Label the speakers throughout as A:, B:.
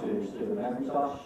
A: to Stephen McIntosh.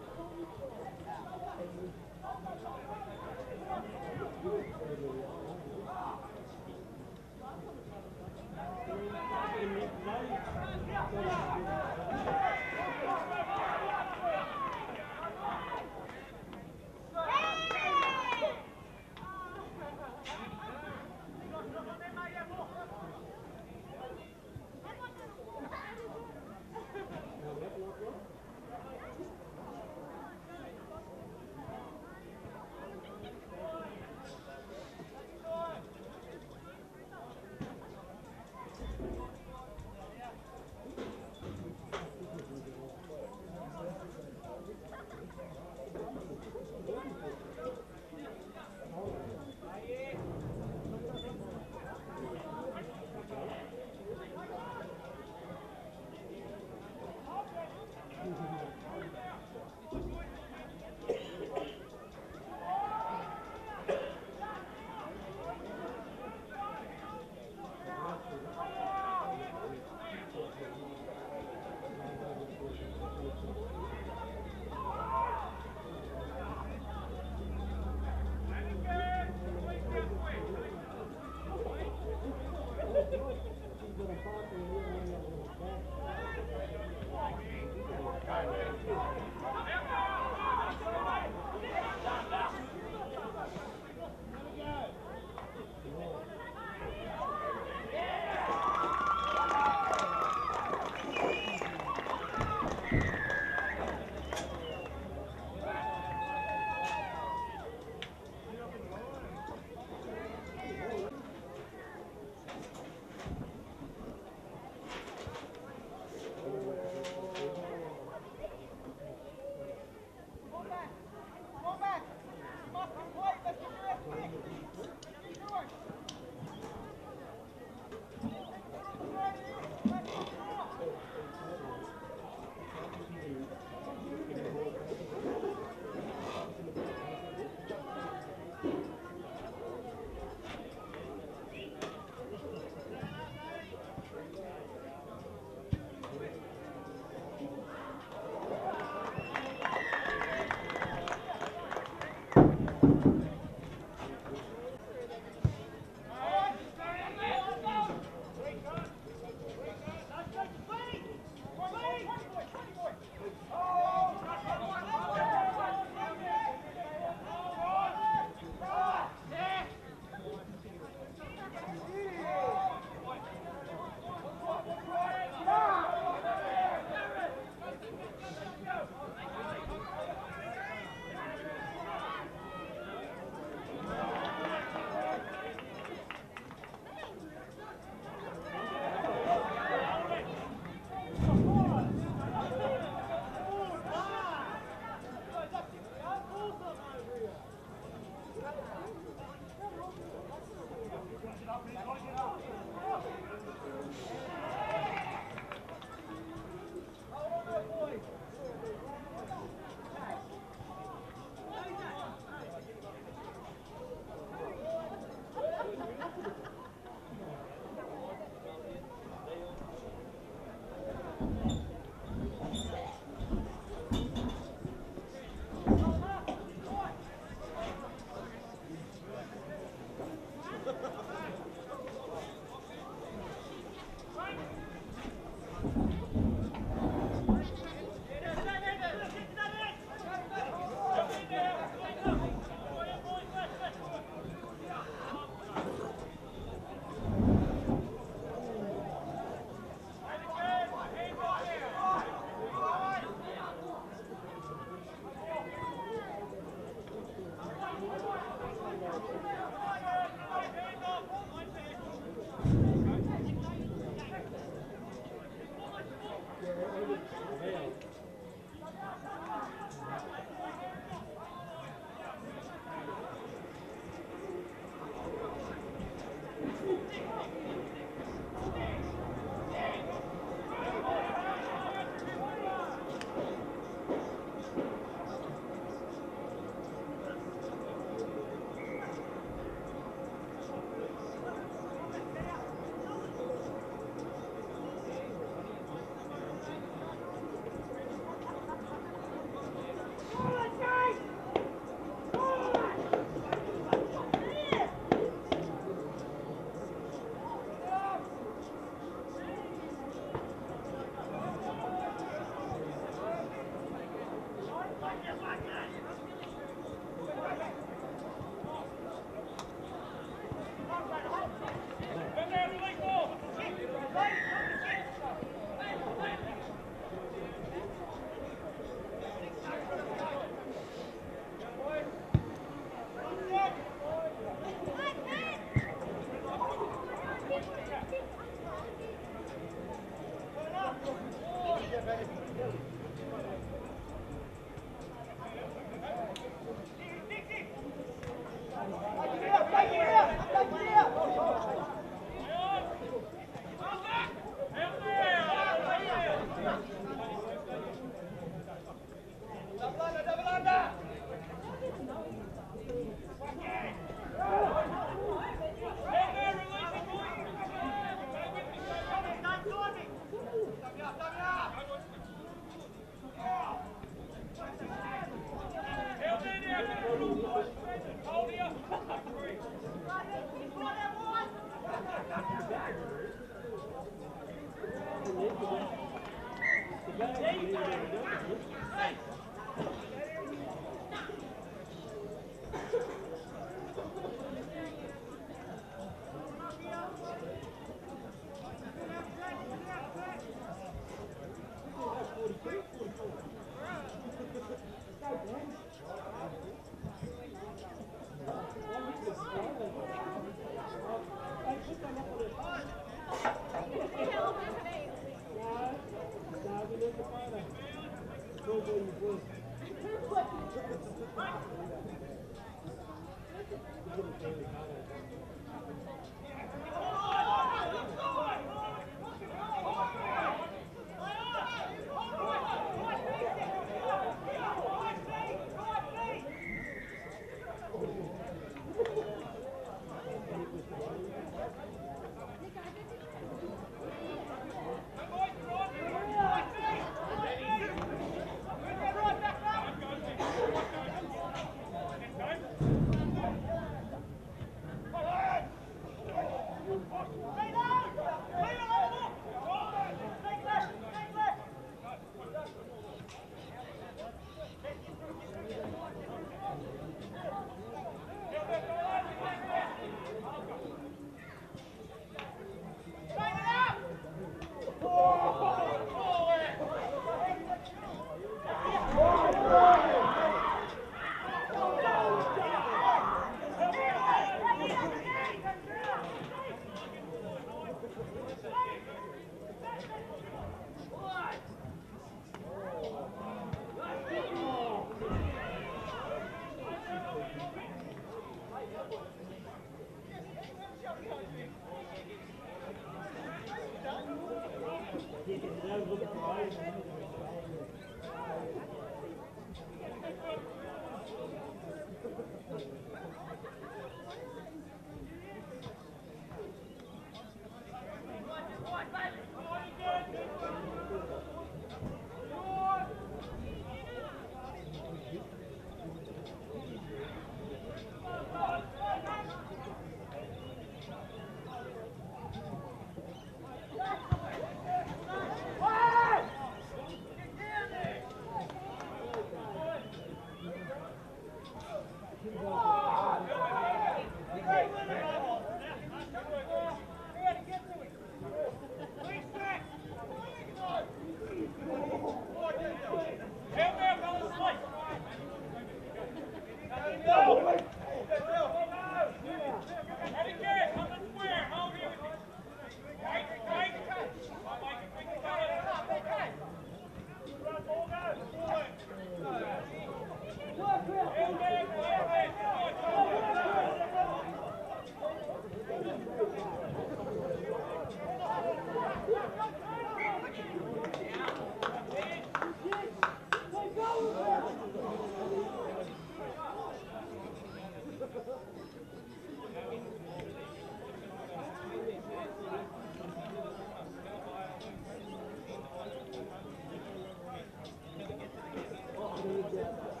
A: Thank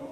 A: you.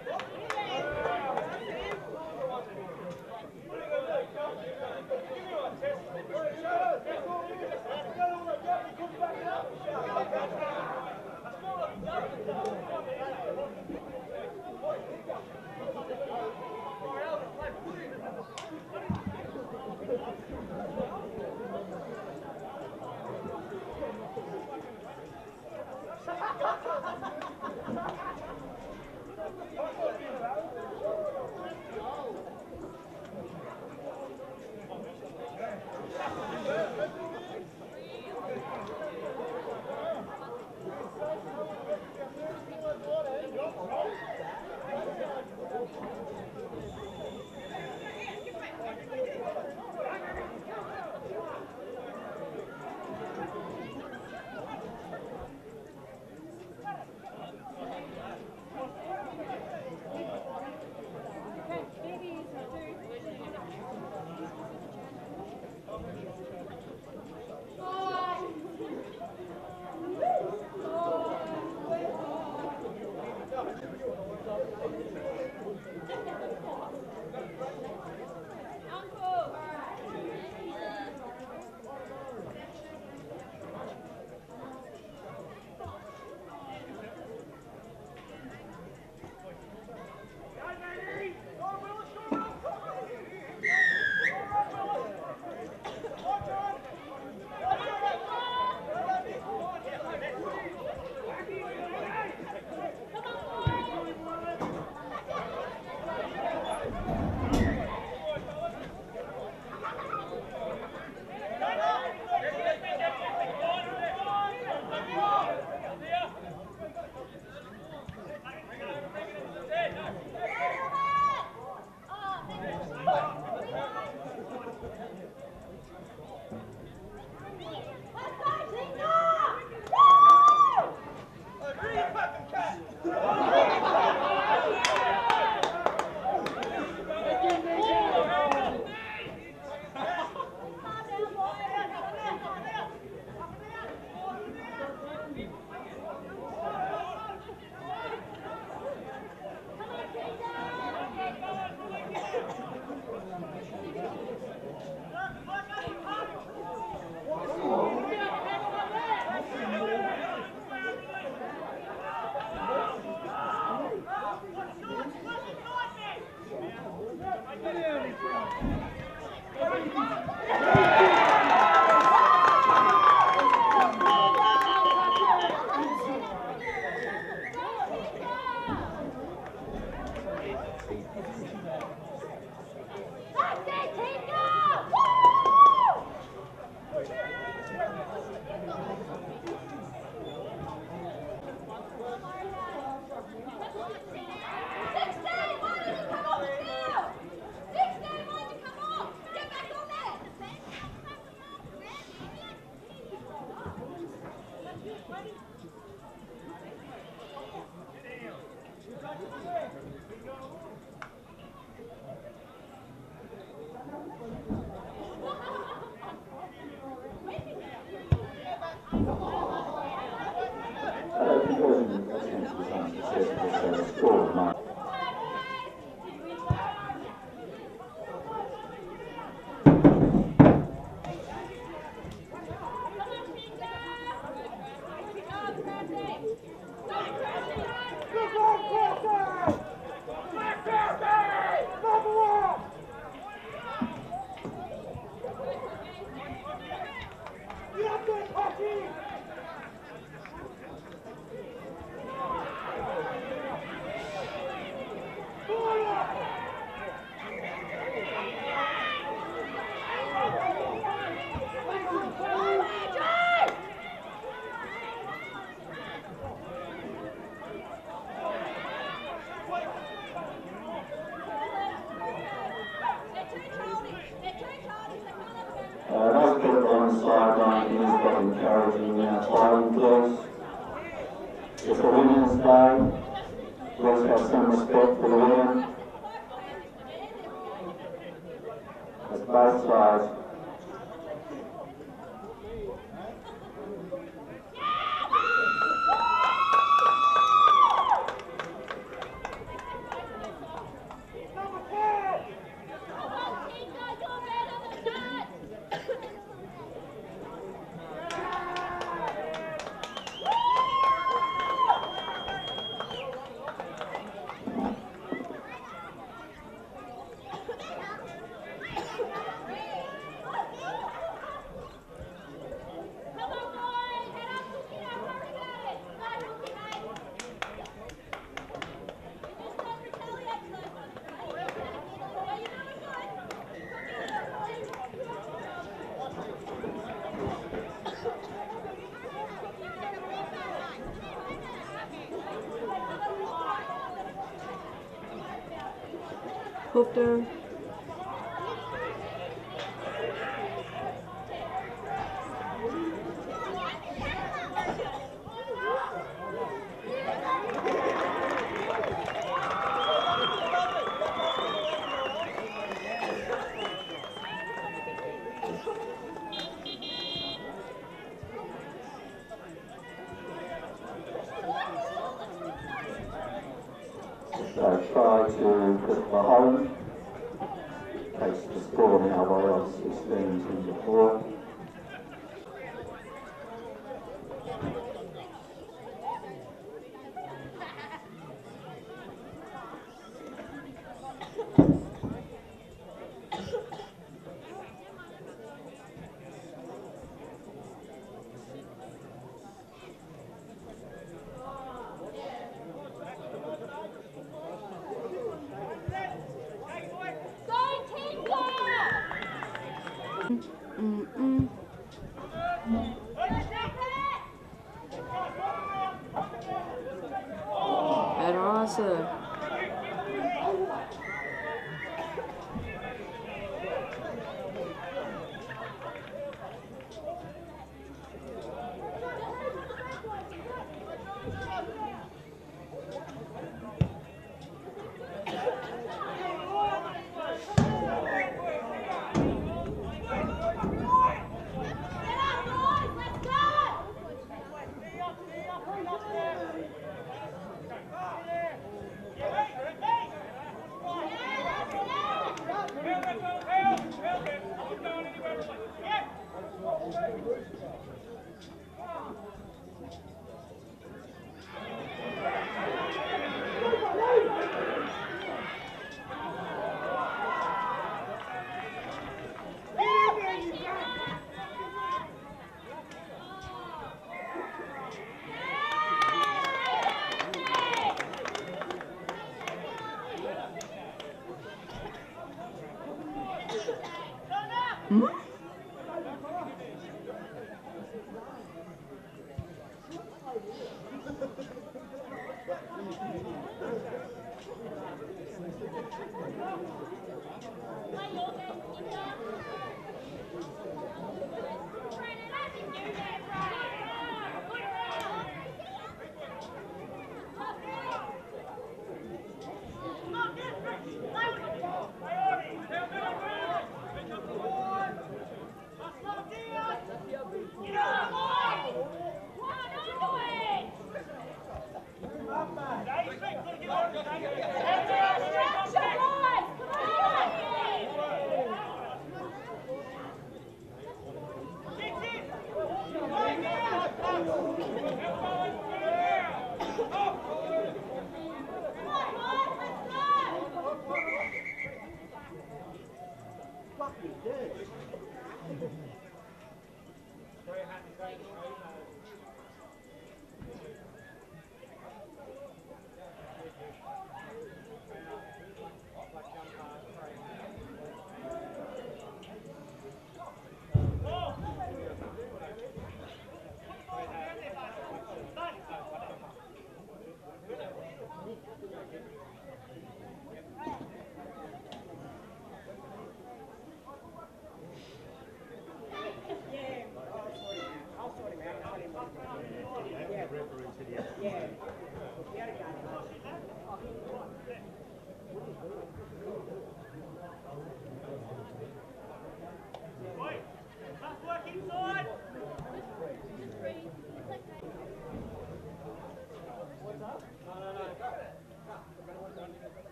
A: women's flag. Let's have some respect for the women.
B: 是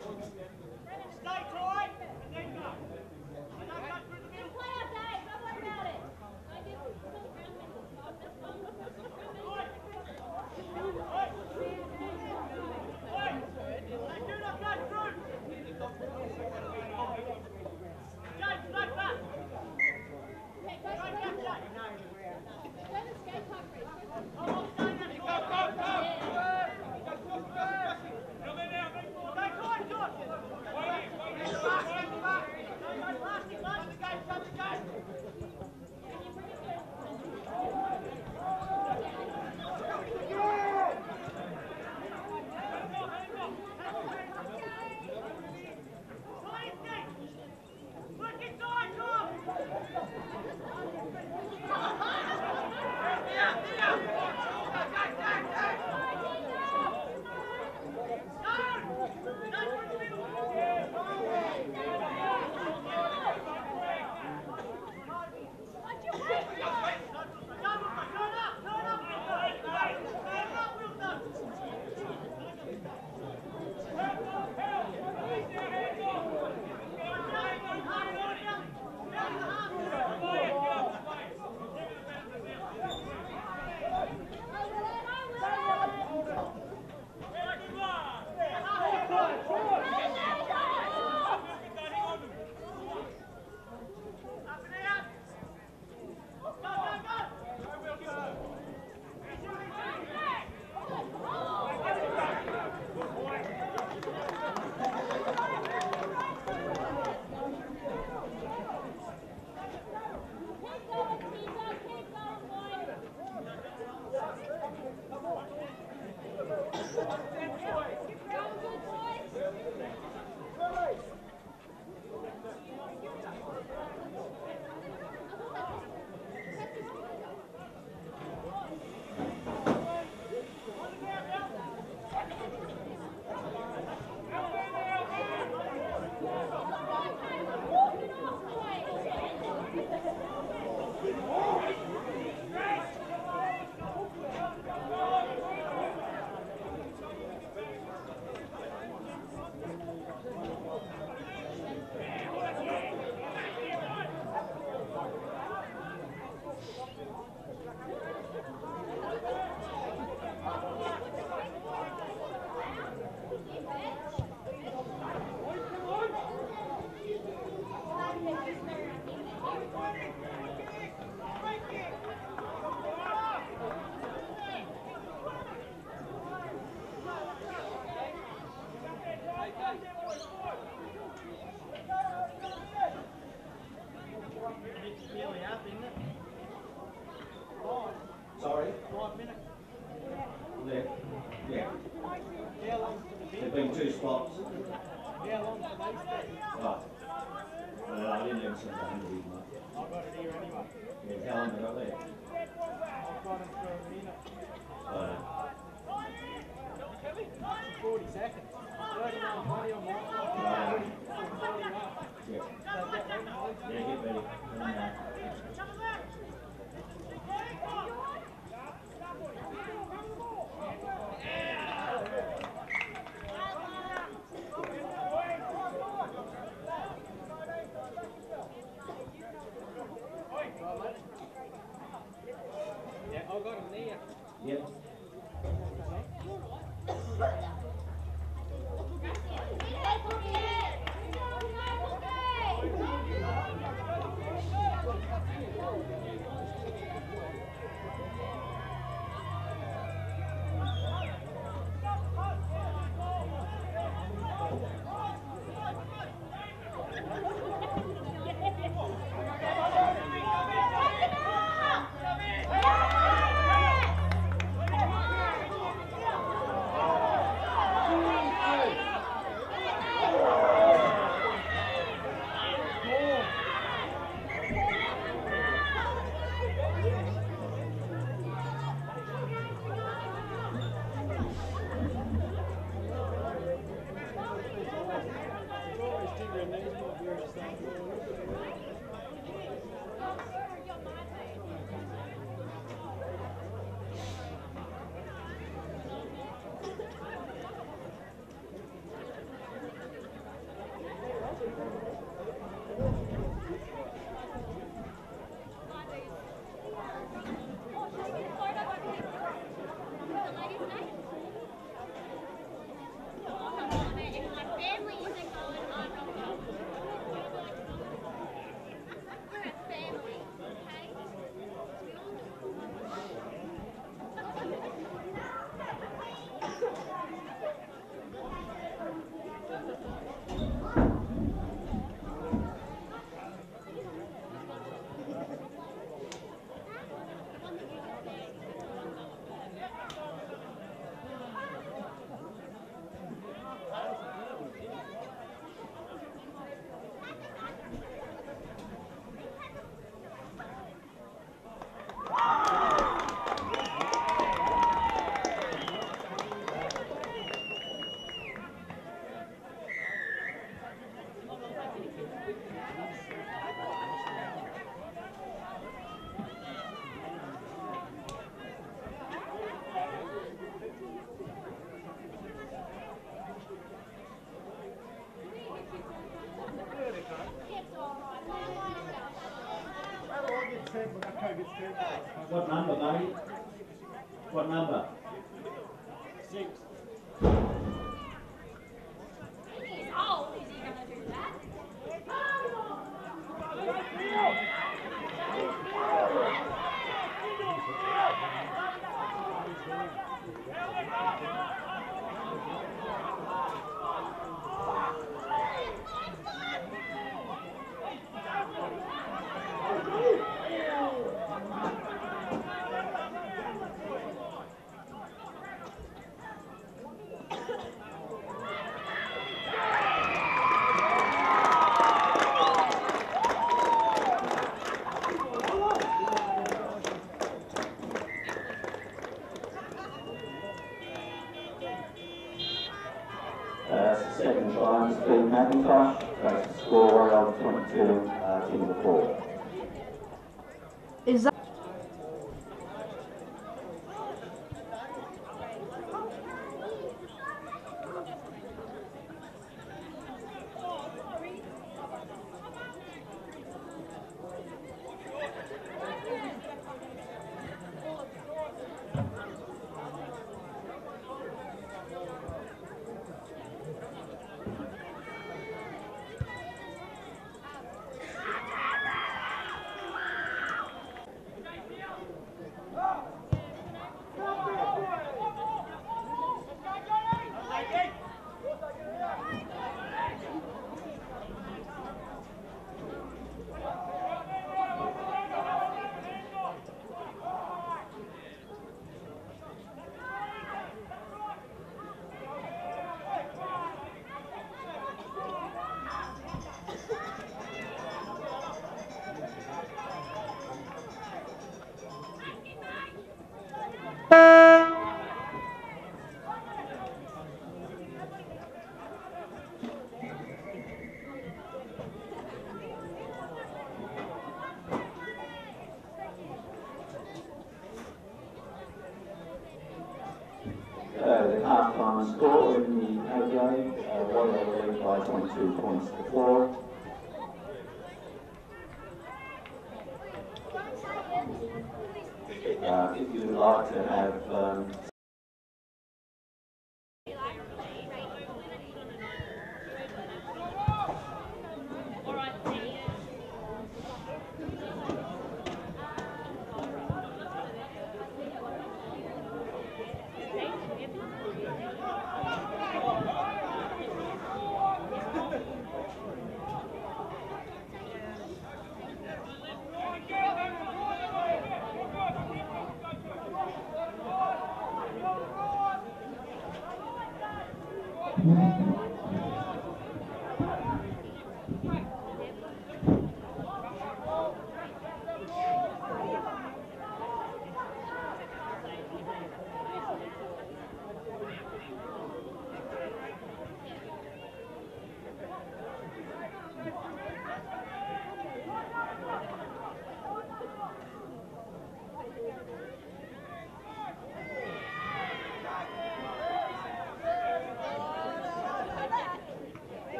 C: Stay
D: I
E: didn't even see the hundred even.
B: I've got it
C: But What number, buddy? What number?
A: Six.
F: Score in the A game, uh, Warialda lead by 22 points to four. Uh,
G: if you'd like to have um,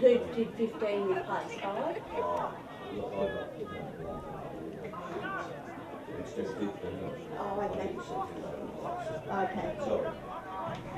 H: who did 15 replace five?
G: Oh, look, I got It's just fifteen.
H: Oh, okay. Okay.
G: Sorry.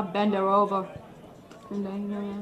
I: I bend her over. And then, I'm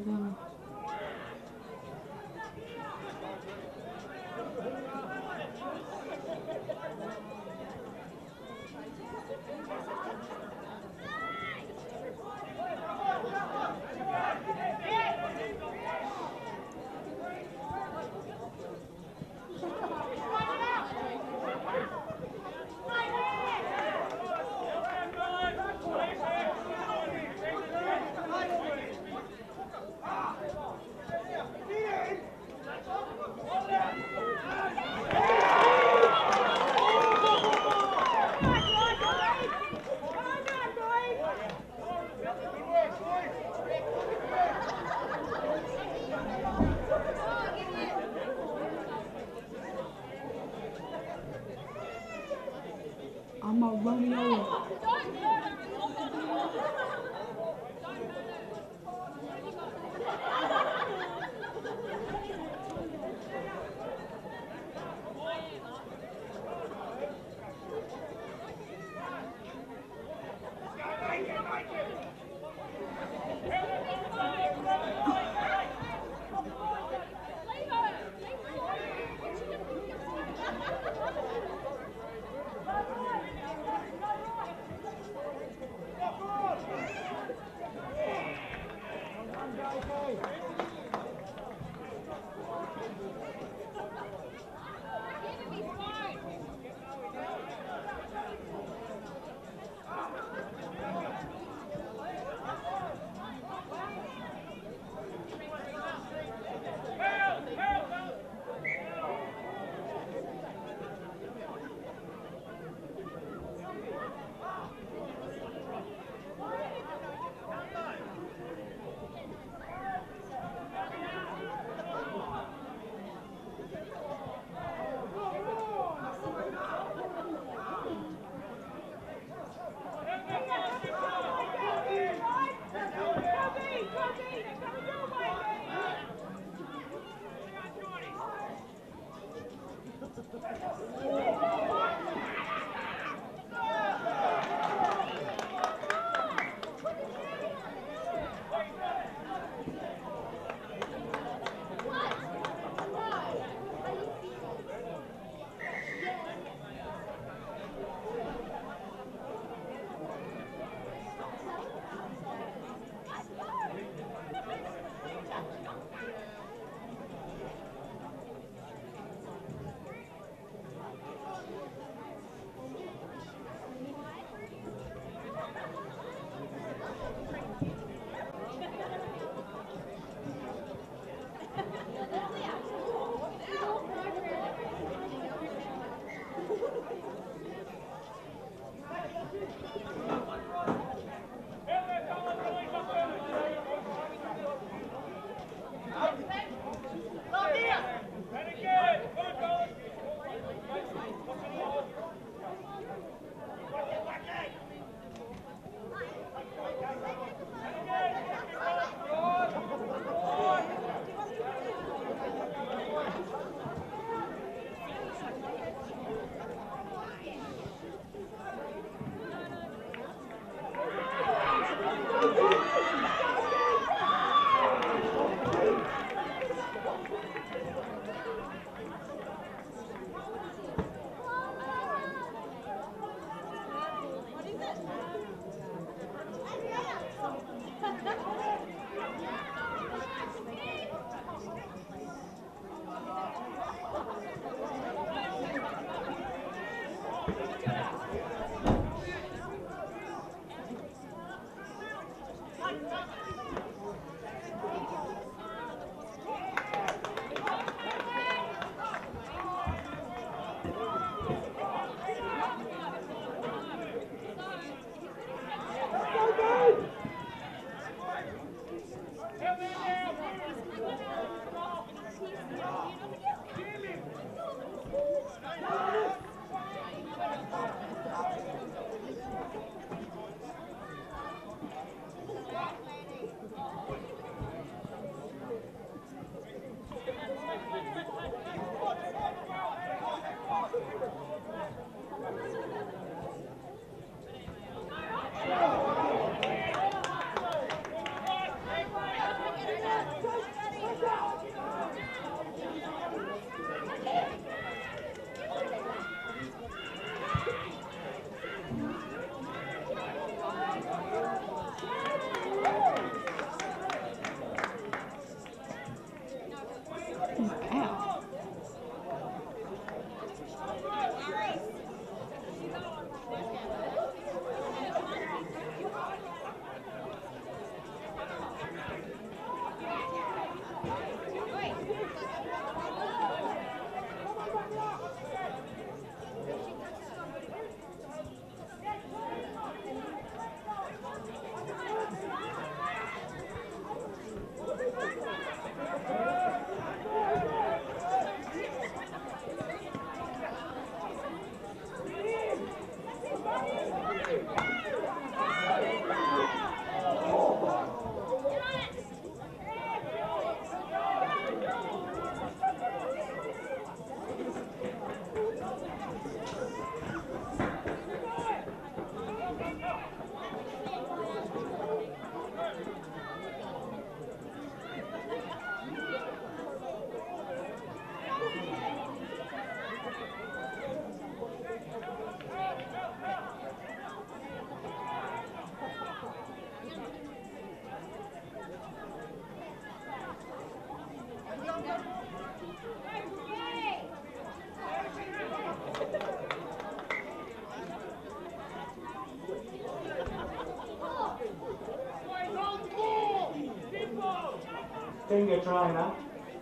C: Tingha trainer.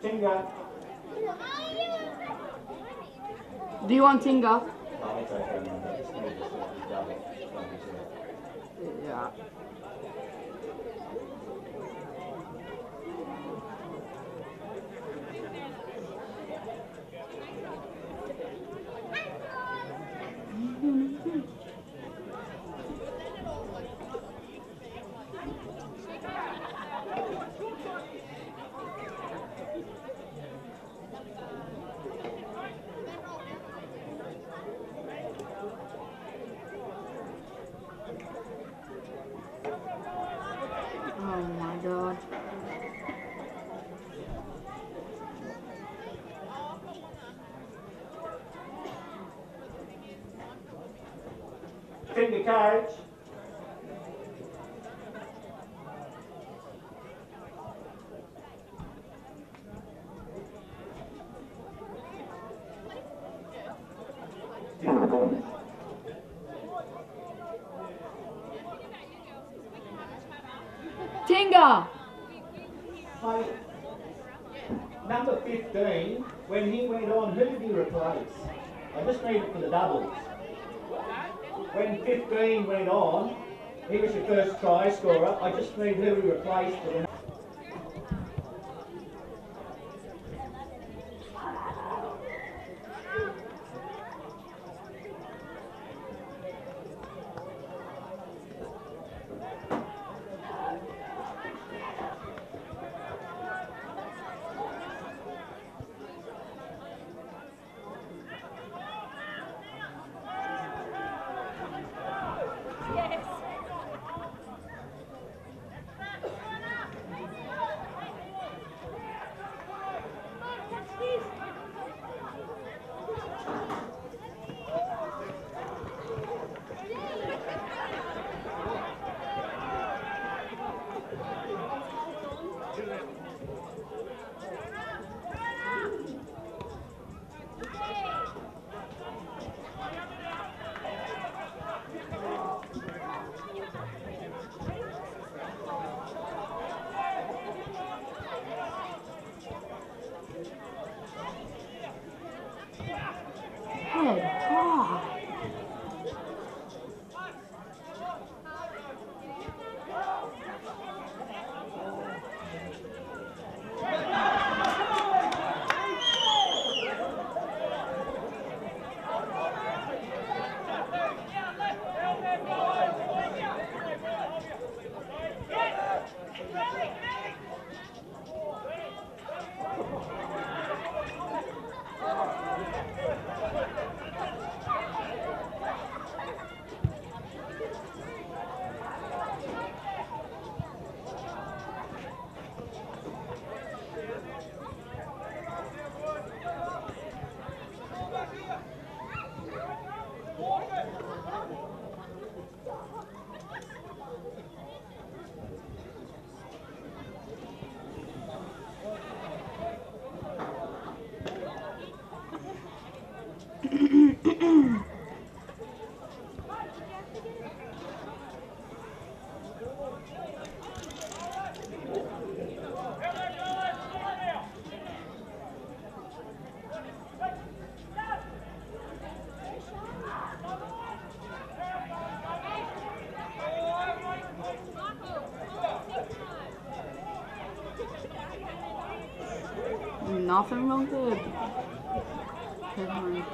C: Tingha.
I: Do you want Tingha?
C: Oh, it's okay, man. I just need to sort this double. Don't be
I: Yeah. Oh my god.
C: Tingha carriage.
A: Beautiful.
I: Tingha!
C: Mate, number 15, when he went on, who did he replace? I just need it for the doubles. When 15 went on, he was your first try scorer. I just need who he replaced the
I: Nothing wrong with Headline